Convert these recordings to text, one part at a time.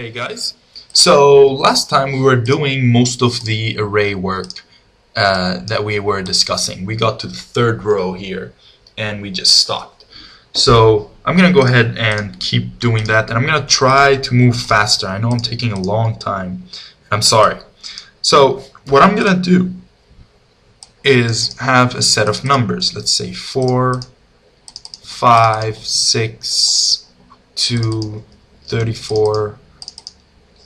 Hey guys, so last time we were doing most of the array work uh, that we were discussing. We got to the third row here and we just stopped. So I'm gonna go ahead and keep doing that and I'm gonna try to move faster. I know I'm taking a long time. I'm sorry. So what I'm gonna do is have a set of numbers. Let's say 4, 5, 6, 2, 34,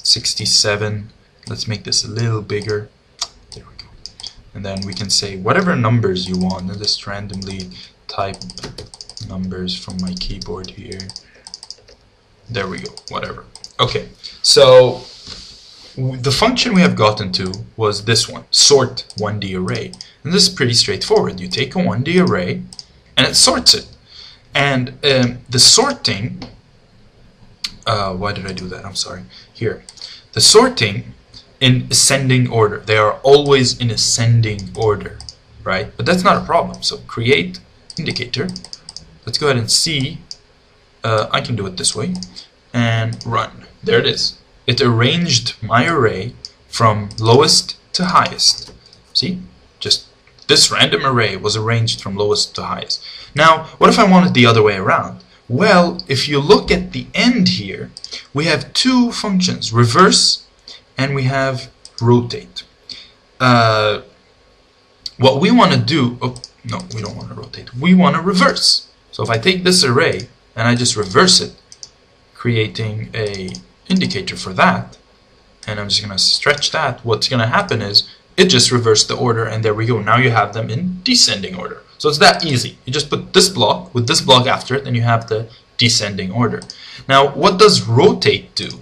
67 let's make this a little bigger. There we go. And then we can say whatever numbers you want. And just randomly type numbers from my keyboard here. There we go. Whatever. Okay. So the function we have gotten to was this one sort 1D array. And this is pretty straightforward. You take a 1D array and it sorts it. And um, the sorting uh, why did I do that? I'm sorry. Here. The sorting in ascending order. They are always in ascending order, right? But that's not a problem. So create indicator. Let's go ahead and see. Uh, I can do it this way. And run. There it is. It arranged my array from lowest to highest. See? Just this random array was arranged from lowest to highest. Now, what if I wanted the other way around? Well, if you look at the end here, we have two functions, reverse and we have rotate. Uh, what we want to do, oh, no, we don't want to rotate. We want to reverse. So if I take this array and I just reverse it, creating a indicator for that, and I'm just going to stretch that, what's going to happen is it just reversed the order and there we go. Now you have them in descending order. So it's that easy. You just put this block with this block after it and you have the descending order. Now what does rotate do?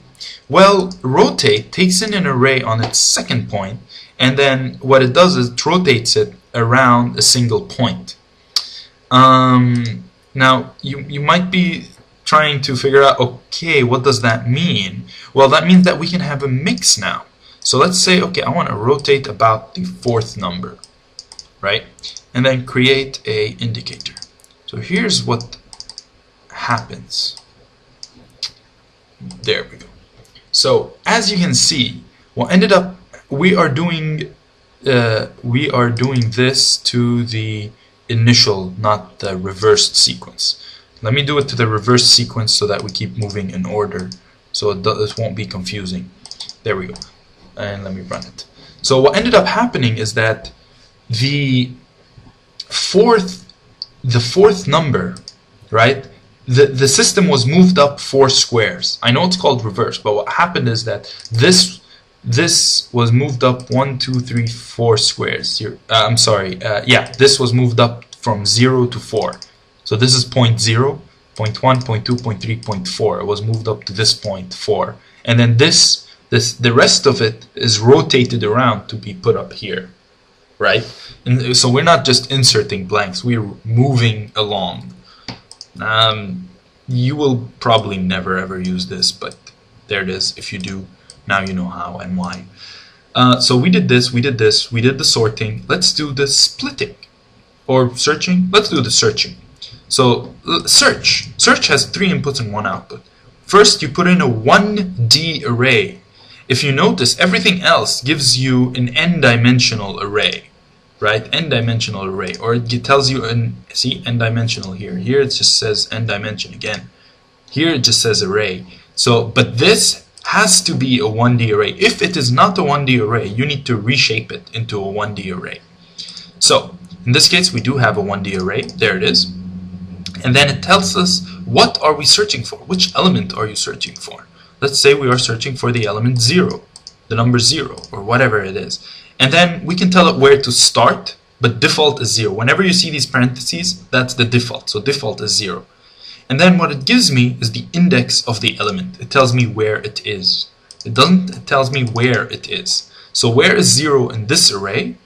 Well, rotate takes in an array on its second point and then what it does is it rotates it around a single point. Um, now you, you might be trying to figure out, okay, what does that mean? Well, that means that we can have a mix now. So let's say, okay, I want to rotate about the fourth number, right? and then create a indicator. So here's what happens. There we go. So as you can see, what ended up we are doing uh, we are doing this to the initial, not the reversed sequence. Let me do it to the reverse sequence so that we keep moving in order, so it, it won't be confusing. There we go. And let me run it. So what ended up happening is that the fourth, the fourth number, right? The, the system was moved up four squares. I know it's called reverse, but what happened is that this this was moved up one, two, three, four squares. Here, uh, I'm sorry. Uh, yeah, this was moved up from zero to four. So this is point zero, point one, point two, point three, point four. It was moved up to this point four, and then this this the rest of it is rotated around to be put up here right? And so we're not just inserting blanks, we're moving along. Um, you will probably never ever use this, but there it is. If you do, now you know how and why. Uh, so we did this, we did this, we did the sorting. Let's do the splitting or searching. Let's do the searching. So search. Search has three inputs and one output. First, you put in a 1D array. If you notice, everything else gives you an n-dimensional array right? n-dimensional array, or it tells you an see n-dimensional here. Here it just says n-dimension again. Here it just says array. So, but this has to be a 1D array. If it is not a 1D array, you need to reshape it into a 1D array. So, in this case, we do have a 1D array. There it is. And then it tells us what are we searching for? Which element are you searching for? Let's say we are searching for the element 0, the number 0, or whatever it is. And then we can tell it where to start, but default is 0. Whenever you see these parentheses, that's the default. So default is 0. And then what it gives me is the index of the element. It tells me where it is. It doesn't, it tells me where it is. So where is 0 in this array?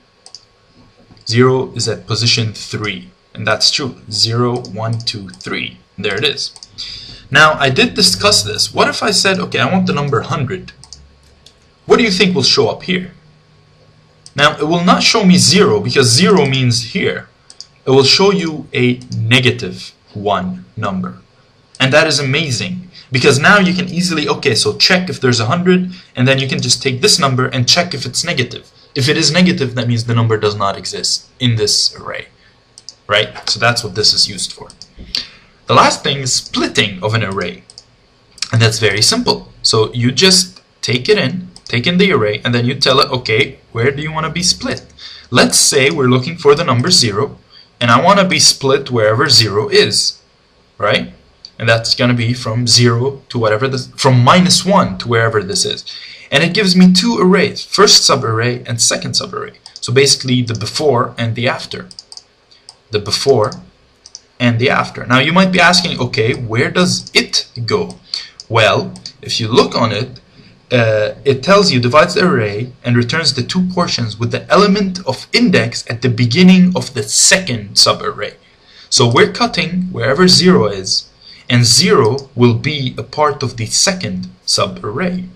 0 is at position 3. And that's true. 0, 1, 2, 3. There it is. Now, I did discuss this. What if I said, okay, I want the number 100? What do you think will show up here? Now it will not show me 0 because 0 means here. It will show you a negative 1 number. And that is amazing because now you can easily, okay, so check if there's 100 and then you can just take this number and check if it's negative. If it is negative, that means the number does not exist in this array, right? So that's what this is used for. The last thing is splitting of an array. And that's very simple. So you just take it in, take in the array, and then you tell it, okay, where do you want to be split? Let's say we're looking for the number 0, and I want to be split wherever 0 is, right? And that's going to be from 0 to whatever this, from minus 1 to wherever this is. And it gives me two arrays, first subarray and second subarray. So basically the before and the after. The before and the after. Now you might be asking, okay, where does it go? Well, if you look on it, uh, it tells you divides the array and returns the two portions with the element of index at the beginning of the second subarray. So we're cutting wherever 0 is, and 0 will be a part of the second subarray.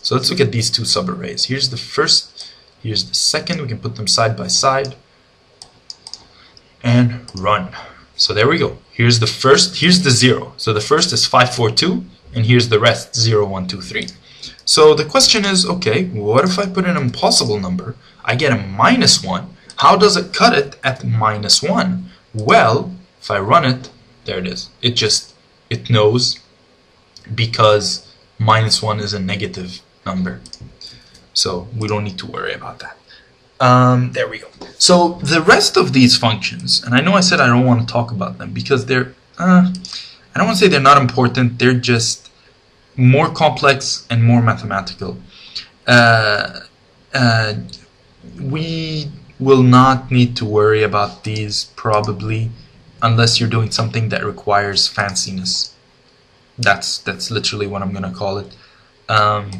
So let's look at these two subarrays. Here's the first, here's the second. We can put them side by side and run. So there we go. Here's the first, here's the 0. So the first is 542 and here's the rest 0, 1, 2, 3. So the question is, okay, what if I put an impossible number? I get a minus 1. How does it cut it at minus 1? Well, if I run it, there it is. It just, it knows because minus 1 is a negative number. So we don't need to worry about that. Um, there we go. So the rest of these functions, and I know I said I don't want to talk about them because they're, uh, I don't want to say they're not important, they're just more complex and more mathematical. Uh, uh, we will not need to worry about these probably unless you're doing something that requires fanciness. That's that's literally what I'm gonna call it. Um,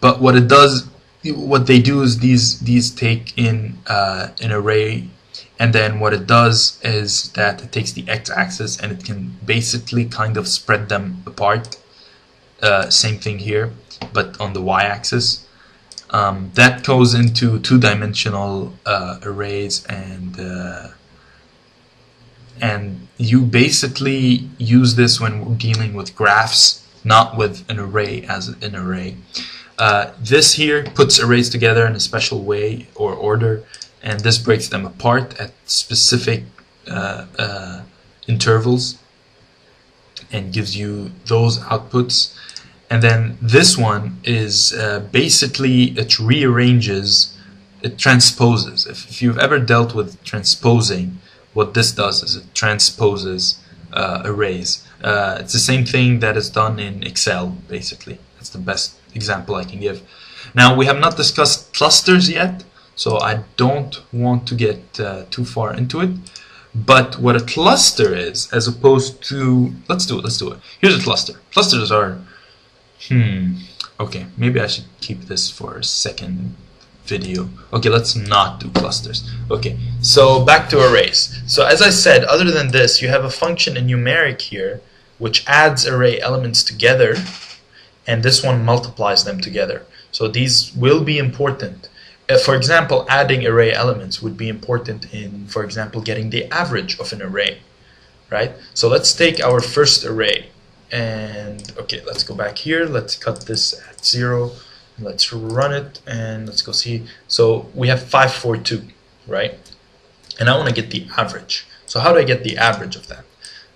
but what it does, what they do is these these take in uh, an array and then what it does is that it takes the x-axis and it can basically kind of spread them apart. Uh, same thing here, but on the y-axis. Um, that goes into two-dimensional uh, arrays and uh, and you basically use this when dealing with graphs, not with an array as an array. Uh, this here puts arrays together in a special way or order and this breaks them apart at specific uh, uh, intervals and gives you those outputs. And then this one is uh, basically it rearranges it transposes. If, if, you've ever dealt with transposing what this does is it transposes uh, arrays. Uh, it's the same thing that is done in Excel basically. That's the best example I can give. Now we have not discussed clusters yet so I don't want to get uh, too far into it. But what a cluster is, as opposed to, let's do it, let's do it. Here's a cluster. Clusters are, hmm, okay, maybe I should keep this for a second video. Okay, let's not do clusters. Okay, so back to arrays. So as I said, other than this, you have a function in numeric here, which adds array elements together, and this one multiplies them together. So these will be important Uh, for example, adding array elements would be important in, for example, getting the average of an array, right? So let's take our first array and okay, let's go back here. Let's cut this at zero. Let's run it and let's go see. So we have 542, right? And I want to get the average. So how do I get the average of that?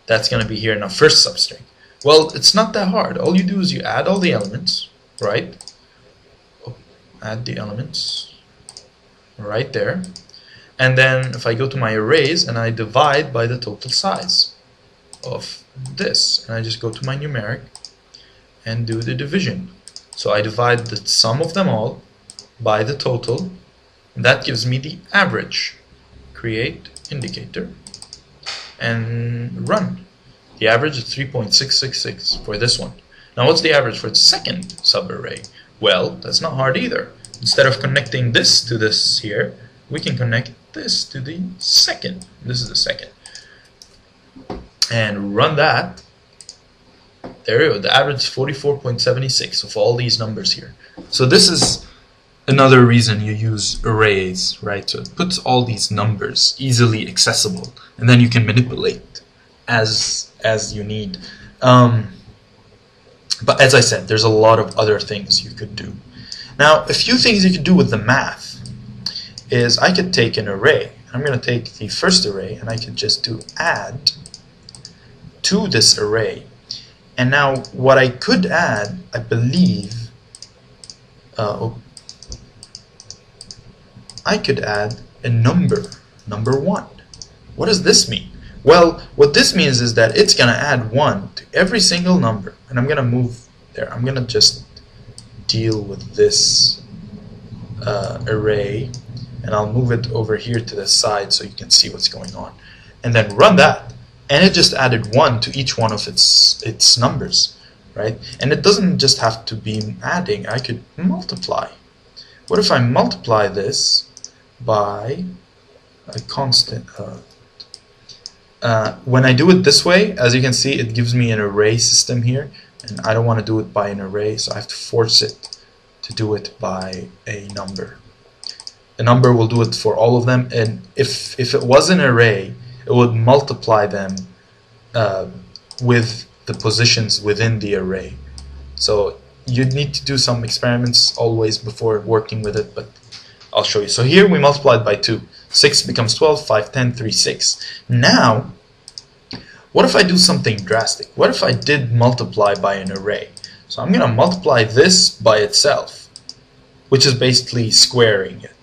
That's going to be here in our first substring. Well, it's not that hard. All you do is you add all the elements, right? Oh, add the elements right there. And then if I go to my arrays and I divide by the total size of this, and I just go to my numeric and do the division. So I divide the sum of them all by the total, and that gives me the average. Create indicator and run. The average is 3.666 for this one. Now what's the average for the second subarray? Well, that's not hard either. Instead of connecting this to this here, we can connect this to the second. This is the second. And run that. There you go. The average is 44.76 of all these numbers here. So this is another reason you use arrays, right? So it puts all these numbers easily accessible, and then you can manipulate as as you need. Um, but as I said, there's a lot of other things you could do. Now, a few things you could do with the math is I could take an array. I'm going to take the first array and I could just do add to this array. And now what I could add, I believe, uh, oh, I could add a number, number 1. What does this mean? Well, what this means is that it's going to add 1 to every single number. And I'm going to move there. I'm going to just deal with this uh, array. And I'll move it over here to the side so you can see what's going on. And then run that. And it just added 1 to each one of its, its numbers. Right? And it doesn't just have to be adding. I could multiply. What if I multiply this by a constant? Uh, uh, when I do it this way, as you can see, it gives me an array system here, and I don't want to do it by an array, so I have to force it to do it by a number. A number will do it for all of them, and if, if it was an array, it would multiply them uh, with the positions within the array. So you'd need to do some experiments always before working with it, but I'll show you. So here we multiplied by 2. 6 becomes 12, 5, 10, 3, 6. Now, what if I do something drastic? What if I did multiply by an array? So I'm going to multiply this by itself, which is basically squaring it,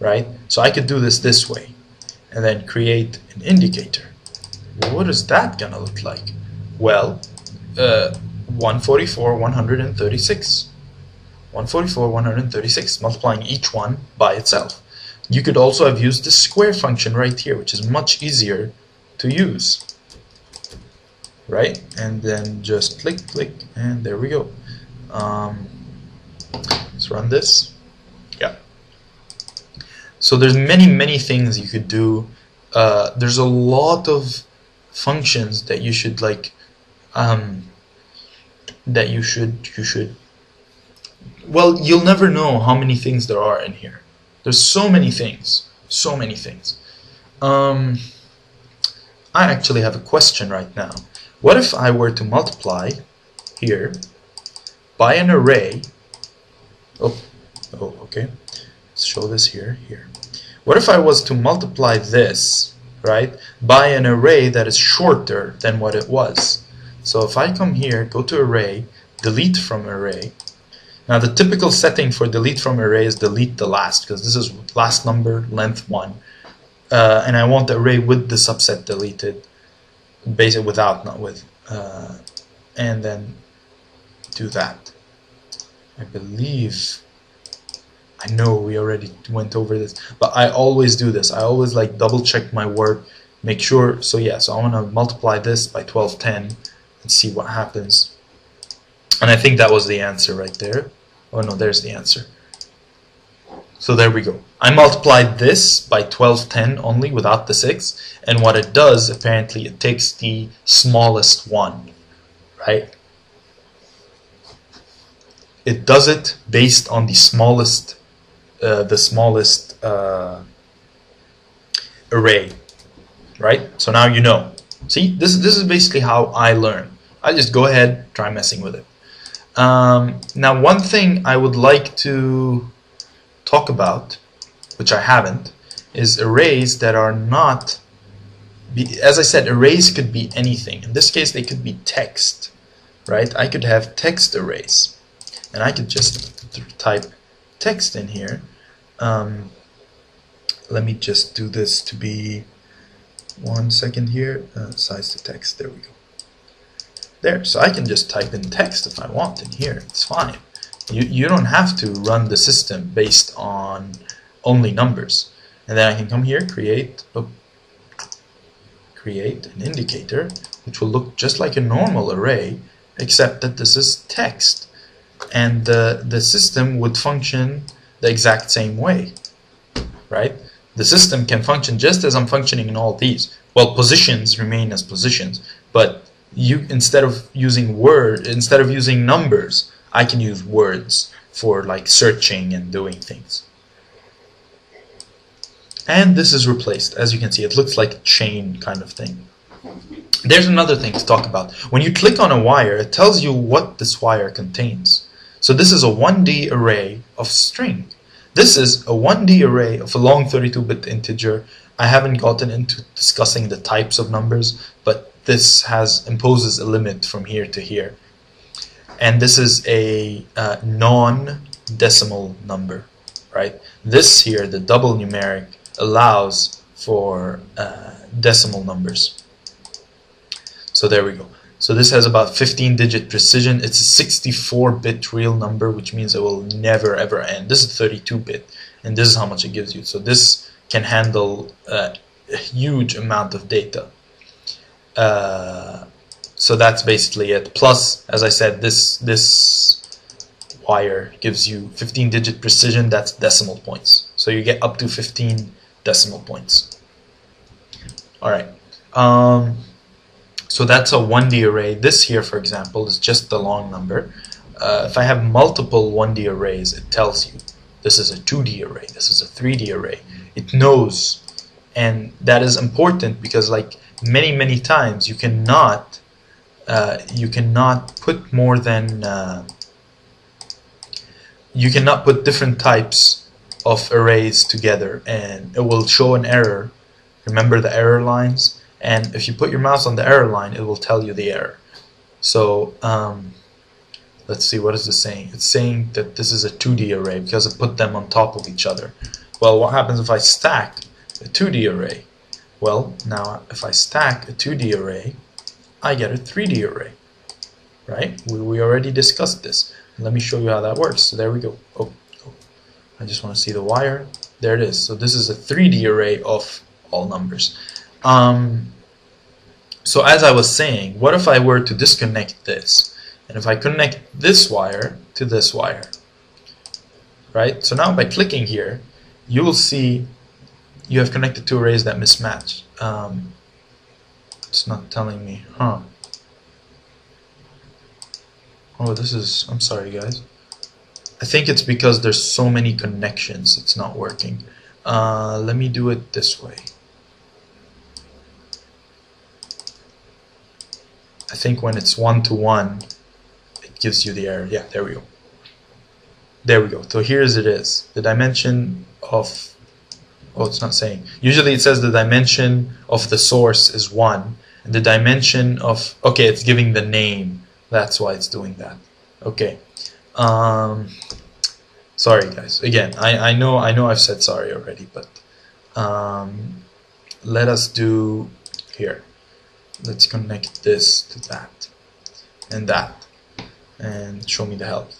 right? So I could do this this way, and then create an indicator. Well, what is that going to look like? Well, uh, 144, 136. 144, 136, multiplying each one by itself. You could also have used the square function right here, which is much easier to use. Right? And then just click, click, and there we go. Um, let's run this. Yeah. So there's many, many things you could do. Uh, there's a lot of functions that you should like um, that you should you should well, you'll never know how many things there are in here. There's so many things. So many things. Um, I actually have a question right now. What if I were to multiply here by an array? Oh, oh, okay. Let's show this here, here. What if I was to multiply this, right, by an array that is shorter than what it was? So if I come here, go to array, delete from array, now the typical setting for delete from array is delete the last because this is last number, length 1. Uh, and I want the array with the subset deleted, basically without, not with. Uh, and then do that. I believe, I know we already went over this, but I always do this. I always like double check my work, make sure, so yeah, so I want to multiply this by 1210 and see what happens. And I think that was the answer right there. Oh no, there's the answer. So there we go. I multiplied this by 1210 only without the 6 and what it does apparently it takes the smallest one right? It does it based on the smallest uh, the smallest uh, array right? So now you know. See this this is basically how I learn. I just go ahead try messing with it. Um, now, one thing I would like to talk about, which I haven't, is arrays that are not, be, as I said, arrays could be anything. In this case, they could be text, right? I could have text arrays, and I could just type text in here. Um, let me just do this to be one second here, uh, size to text, there we go there. So I can just type in text if I want in here. It's fine. You, you don't have to run the system based on only numbers. And then I can come here, create, oh, create an indicator, which will look just like a normal array, except that this is text. And the, the system would function the exact same way, right? The system can function just as I'm functioning in all these. Well, positions remain as positions, but you instead of using word instead of using numbers I can use words for like searching and doing things and this is replaced as you can see it looks like a chain kind of thing there's another thing to talk about. When you click on a wire, it tells you what this wire contains. So this is a 1D array of string. This is a 1D array of a long 32-bit integer. I haven't gotten into discussing the types of numbers, but this has imposes a limit from here to here. And this is a uh, non-decimal number, right? This here, the double numeric, allows for uh, decimal numbers. So there we go. So this has about 15 digit precision. It's a 64 bit real number, which means it will never ever end. This is 32 bit, and this is how much it gives you. So this can handle uh, a huge amount of data. Uh, so that's basically it. Plus, as I said, this this wire gives you 15 digit precision. That's decimal points. So you get up to 15 decimal points. All right. Um, so that's a 1D array. This here, for example, is just the long number. Uh, if I have multiple 1D arrays, it tells you this is a 2D array, this is a 3D array. It knows, and that is important because like many, many times you cannot uh, you cannot put more than uh, you cannot put different types of arrays together and it will show an error. Remember the error lines? And if you put your mouse on the error line it will tell you the error. So um, let's see what is this saying? It's saying that this is a 2D array because I put them on top of each other. Well what happens if I stack a 2D array? Well now if I stack a 2D array I get a 3D array right we, we already discussed this let me show you how that works so there we go oh, oh. I just want to see the wire there it is so this is a 3D array of all numbers um, so as I was saying, what if I were to disconnect this? And if I connect this wire to this wire, right? So now by clicking here, you will see you have connected two arrays that mismatch. Um, it's not telling me, huh? Oh, this is, I'm sorry guys. I think it's because there's so many connections, it's not working. Uh, let me do it this way. I think when it's one to one, it gives you the error. Yeah, there we go. There we go. So here's it is. The dimension of, oh, it's not saying. Usually it says the dimension of the source is one. And the dimension of, okay, it's giving the name. That's why it's doing that. Okay. Um, sorry guys. Again, I, I know I know I've said sorry already, but um, let us do here let's connect this to that and that and show me the help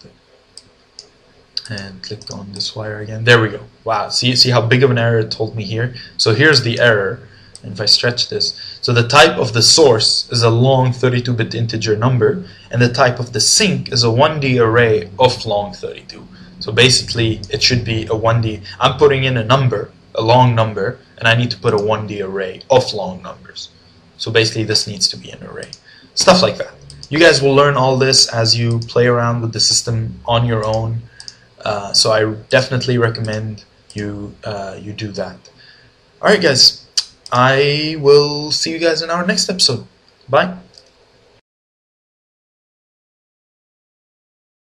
and click on this wire again. There we go. Wow. See see how big of an error it told me here? So here's the error. And if I stretch this so the type of the source is a long 32-bit integer number and the type of the sink is a 1D array of long 32 so basically it should be a 1D I'm putting in a number a long number and I need to put a 1D array of long numbers. So basically this needs to be an array. Stuff like that. You guys will learn all this as you play around with the system on your own. Uh, so I definitely recommend you uh, you do that. Alright guys, I will see you guys in our next episode. Bye.